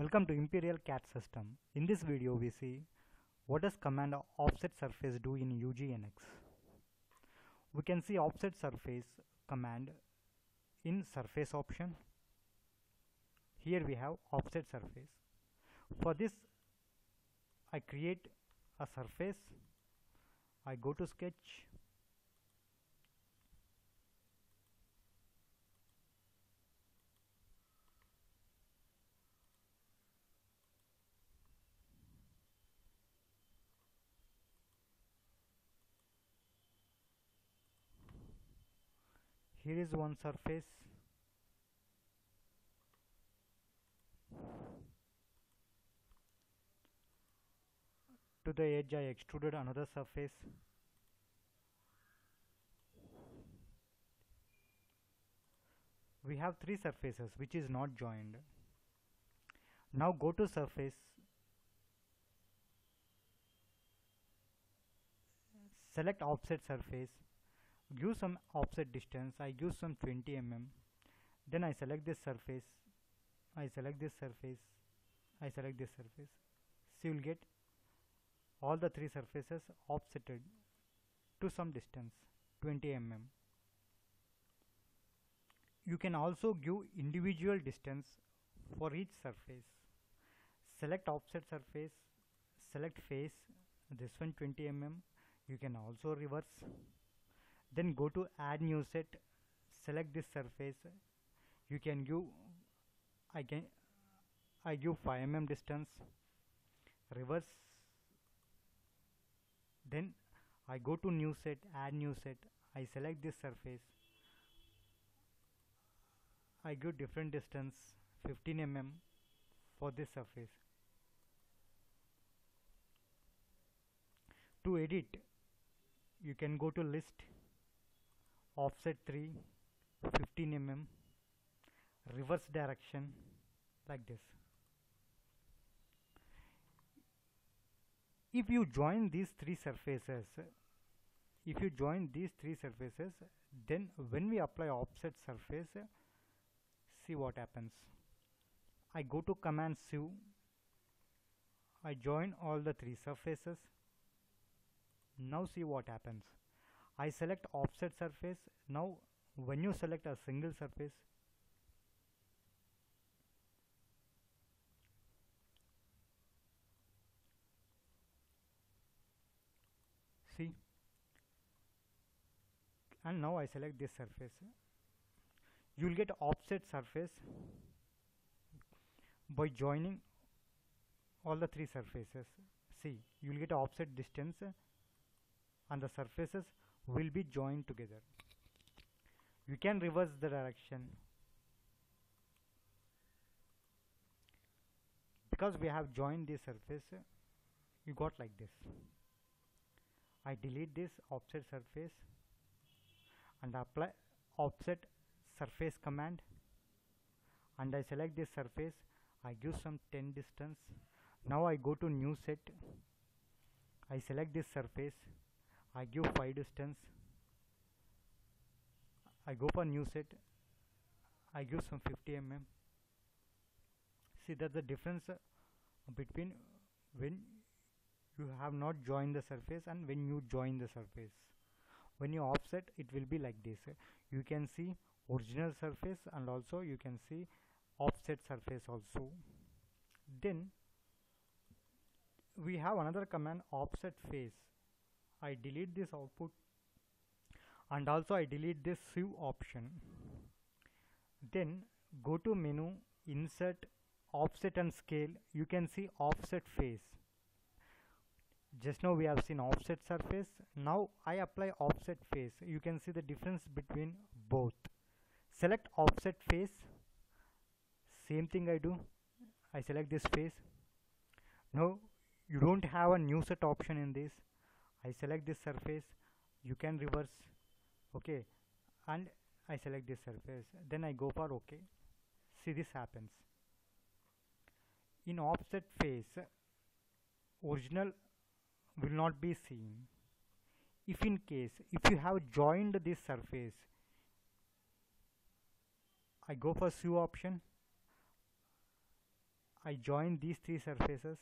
Welcome to Imperial CAD system. In this video we see what does command offset surface do in UGNX. We can see offset surface command in surface option. Here we have offset surface. For this I create a surface. I go to sketch here is one surface. To the edge I extruded another surface. We have three surfaces which is not joined. Now go to surface. Select offset surface give some offset distance I give some 20 mm. Then I select this surface I select this surface I select this surface. So you will get all the three surfaces offsetted to some distance 20 mm. You can also give individual distance for each surface. Select offset surface select face this one 20 mm. You can also reverse then go to add new set select this surface. You can give I can I give 5 mm distance reverse. Then I go to new set add new set. I select this surface. I give different distance 15 mm for this surface. To edit you can go to list offset 3 15 mm reverse direction like this. If you join these three surfaces if you join these three surfaces then when we apply offset surface see what happens. I go to command sieve. I join all the three surfaces. Now see what happens I select offset surface. Now when you select a single surface see and now I select this surface. You will get offset surface by joining all the three surfaces. See you will get offset distance and the surfaces will be joined together. You can reverse the direction. Because we have joined this surface you got like this. I delete this offset surface and apply offset surface command. And I select this surface. I give some 10 distance. Now I go to new set. I select this surface I give 5 distance. I go for new set. I give some 50 mm see that the difference uh, between when you have not joined the surface and when you join the surface. When you offset it will be like this. You can see original surface and also you can see offset surface also. Then we have another command offset face I delete this output and also I delete this sieve option. Then go to menu insert offset and scale. You can see offset face. Just now we have seen offset surface. Now I apply offset face. You can see the difference between both. Select offset face. Same thing I do. I select this face. Now you don't have a new set option in this I select this surface you can reverse okay? And I select this surface then I go for ok see this happens. In offset face original will not be seen. If in case if you have joined this surface I go for sieve option. I join these three surfaces.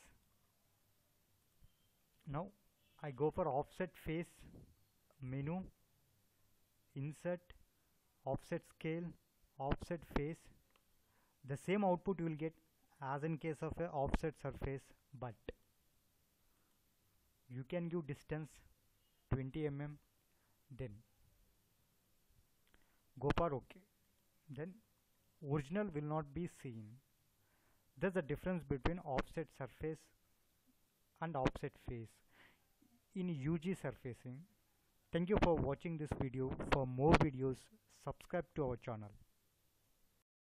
Now I go for offset face menu insert offset scale offset face. The same output you will get as in case of a offset surface but you can give distance 20 mm then go for ok then original will not be seen. There's a difference between offset surface and offset face in UG surfacing. Thank you for watching this video. For more videos subscribe to our channel